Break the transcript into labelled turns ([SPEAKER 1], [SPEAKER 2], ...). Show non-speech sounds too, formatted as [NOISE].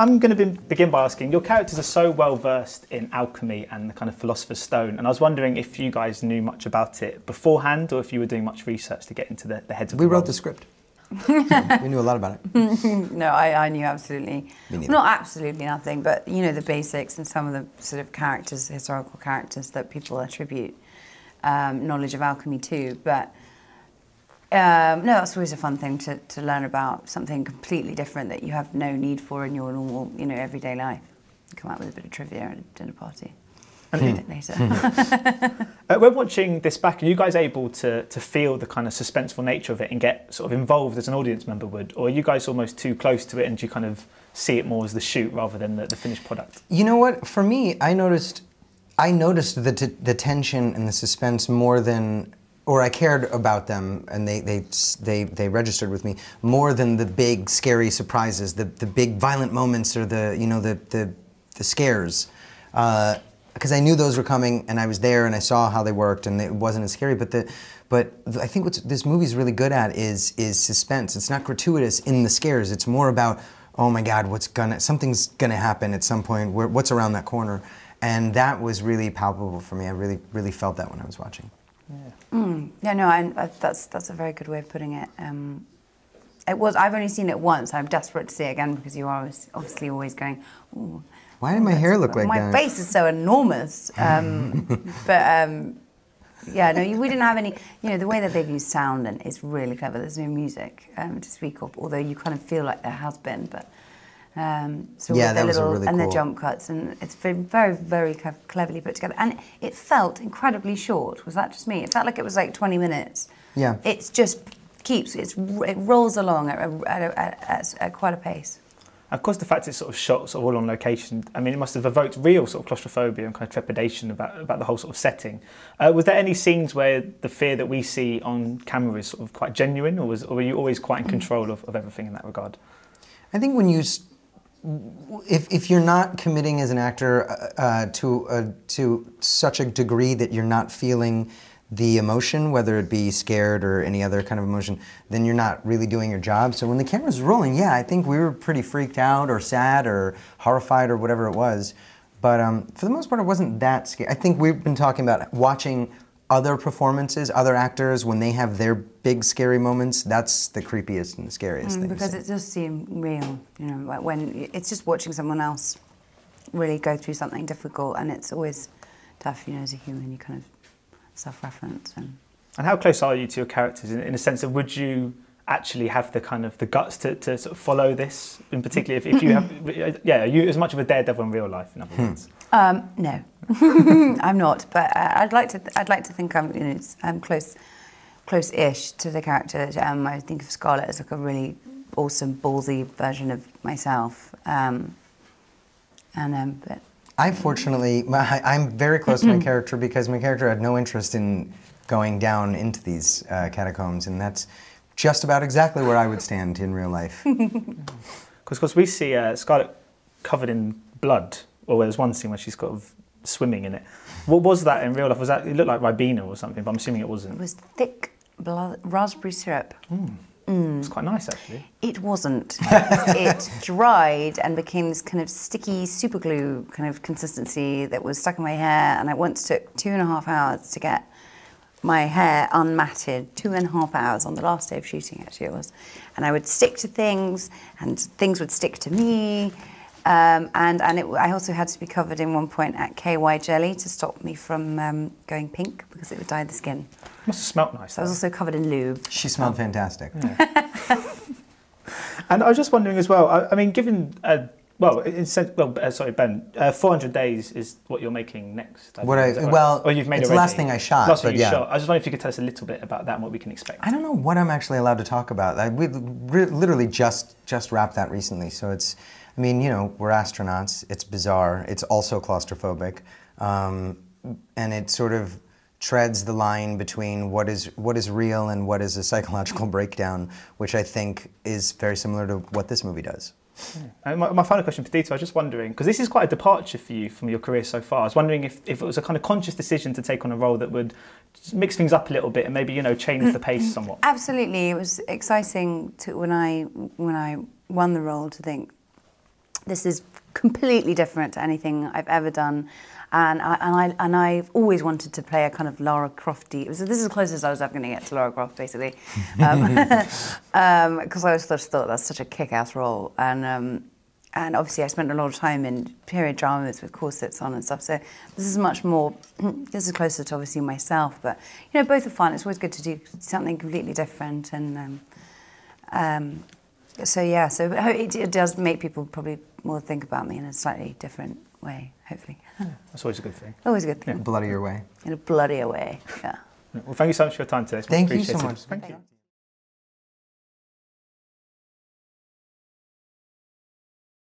[SPEAKER 1] I'm going to be, begin by asking your characters are so well versed in alchemy and the kind of philosopher's stone, and I was wondering if you guys knew much about it beforehand or if you were doing much research to get into the, the heads of
[SPEAKER 2] We
[SPEAKER 1] the
[SPEAKER 2] wrote the
[SPEAKER 1] roles.
[SPEAKER 2] script. we knew a lot about it. [LAUGHS]
[SPEAKER 3] No, I, I knew absolutely,
[SPEAKER 2] Me
[SPEAKER 3] not absolutely nothing, but you know the basics and some of the sort of characters, historical characters that people attribute um, knowledge of alchemy to. But um, no, that's always a fun thing to, to learn about something completely different that you have no need for in your normal, you know, everyday life. You come out with a bit of trivia at a dinner party.
[SPEAKER 1] And-
[SPEAKER 3] Read it later.
[SPEAKER 1] Uh, when watching this back, are you guys able to, to feel the kind of suspenseful nature of it and get sort of involved as an audience member would? Or are you guys almost too close to it and do you kind of see it more as the shoot rather than the, the finished product?
[SPEAKER 2] You know what? For me, I noticed, I noticed the, t- the tension and the suspense more than, or I cared about them, and they they they they registered with me more than the big scary surprises, the the big violent moments, or the you know the the, the scares. Uh, because I knew those were coming, and I was there, and I saw how they worked, and it wasn't as scary. But the, but I think what this movie's really good at is is suspense. It's not gratuitous in the scares. It's more about oh my god what's gonna something's gonna happen at some point where, what's around that corner and that was really palpable for me i really really felt that when i was watching
[SPEAKER 3] Yeah, Yeah. no, I, I, that's that's a very good way of putting it. Um, it was. I've only seen it once. I'm desperate to see it again because you are always, obviously always going. Ooh,
[SPEAKER 2] why did my hair look like
[SPEAKER 3] my
[SPEAKER 2] that My
[SPEAKER 3] face is so enormous. Um, [LAUGHS] but um, yeah, no, we didn't have any. You know, the way that they've used sound and is really clever. There's no music um, to speak of, although you kind of feel like there has been. But um, so
[SPEAKER 2] Yeah,
[SPEAKER 3] with
[SPEAKER 2] that
[SPEAKER 3] the
[SPEAKER 2] was a
[SPEAKER 3] little
[SPEAKER 2] really
[SPEAKER 3] and the jump cuts, and it's been very, very cleverly put together. And it felt incredibly short. Was that just me? It felt like it was like 20 minutes.
[SPEAKER 2] Yeah.
[SPEAKER 3] It's just keeps it's it rolls along at, a, at, a, at, at, at quite a pace.
[SPEAKER 1] Of course, the fact it's sort of shot sort of all on location, I mean, it must have evoked real sort of claustrophobia and kind of trepidation about, about the whole sort of setting. Uh, was there any scenes where the fear that we see on camera is sort of quite genuine, or, was, or were you always quite in control of, of everything in that regard?
[SPEAKER 2] i think when you s- if, if you're not committing as an actor uh, uh, to uh, to such a degree that you're not feeling the emotion, whether it be scared or any other kind of emotion, then you're not really doing your job. So when the camera's rolling, yeah, I think we were pretty freaked out or sad or horrified or whatever it was. But um, for the most part, it wasn't that scary. I think we've been talking about watching other performances, other actors when they have their big scary moments. That's the creepiest and the scariest
[SPEAKER 3] Mm,
[SPEAKER 2] thing.
[SPEAKER 3] because it does seem real, you know, like when it's just watching someone else really go through something difficult, and it's always tough, you know, as a human, you kind of self-reference and.
[SPEAKER 1] And how close are you to your characters in, in a sense of would you actually have the kind of the guts to, to sort of follow this in particular if, if you have [CLEARS THROAT] yeah are you as much of a daredevil in real life in other words
[SPEAKER 3] Um, no, [LAUGHS] I'm not. But uh, I'd like to. I'd like to think I'm. You know, I'm close, close-ish to the character. Um, I think of Scarlett as like a really awesome, ballsy version of myself. Um, and um, but
[SPEAKER 2] I fortunately, my, I'm very close to my [CLEARS THROAT] character because my character had no interest in going down into these uh, catacombs, and that's just about exactly where I would stand in real life. [LAUGHS]
[SPEAKER 1] because because we see uh, Scarlett covered in blood or there's one scene where she's kind of swimming in it what was that in real life was that it looked like Ribena or something but I'm assuming it
[SPEAKER 3] it
[SPEAKER 1] wasn't It
[SPEAKER 3] was thick blood, raspberry syrup.
[SPEAKER 1] it's quite nice actually
[SPEAKER 3] It wasn't. it [LAUGHS] dried and became this kind of sticky super glue kind of consistency that was stuck in my hair. And it once took two and a half hours to get my hair unmatted. Two and a half hours on the last day of shooting, actually, it was. And I would stick to things, and things would stick to me. Um, and and it, I also had to be covered in one point at KY jelly to stop me from um, going pink because it would dye the skin.
[SPEAKER 1] must have smelt nice
[SPEAKER 3] So I was also covered in lube.
[SPEAKER 2] She smelled fantastic. [LAUGHS]
[SPEAKER 1] and I was just wondering as well I, I mean given uh, well, in sense, well, uh, sorry, Ben. Uh, 400 days is what you're making next.
[SPEAKER 2] What I-
[SPEAKER 1] right?
[SPEAKER 2] well,
[SPEAKER 1] or you've made
[SPEAKER 2] it's the last thing I shot,
[SPEAKER 1] Last thing you
[SPEAKER 2] yeah.
[SPEAKER 1] shot. I was just wondering if you could tell us a little bit about that and what we can expect.
[SPEAKER 2] I don't know what I'm actually allowed to talk about. I, we re- literally just just wrapped that recently, so it's. I mean, you know, we're astronauts. It's bizarre. It's also claustrophobic, um, and it sort of treads the line between what is what is real and what is a psychological [LAUGHS] breakdown, which I think is very similar to what this movie does. Hmm.
[SPEAKER 1] And my, my final question for Dita, I was just wondering, because this is quite a departure for you from your career so far. I was wondering if, if it was a kind of conscious decision to take on a role that would mix things up a little bit and maybe, you know, change the pace mm-hmm. somewhat.
[SPEAKER 3] Absolutely, it was exciting to when I when I won the role to think this is completely different to anything I've ever done. And I, and I and I've always wanted to play a kind of Lara Crofty. So this is as close as I was ever going to get to Lara Croft, basically, because [LAUGHS] um, [LAUGHS] um, I was just thought that's such a kick-ass role. And um, and obviously I spent a lot of time in period dramas with corsets on and stuff. So this is much more. [CLEARS THROAT] This is closer to obviously myself, but you know both are fun. It's always good to do something completely different, and um, um, so yeah. So it, it does make people probably more think about me in a slightly different way. Hopefully,
[SPEAKER 1] That's always a good thing.
[SPEAKER 3] always a good thing In a
[SPEAKER 2] Bloodier way.
[SPEAKER 3] in a bloodier way. Yeah.
[SPEAKER 1] Well, thank you so much for your time today. It's much
[SPEAKER 2] Thank you so much.
[SPEAKER 1] Thank you.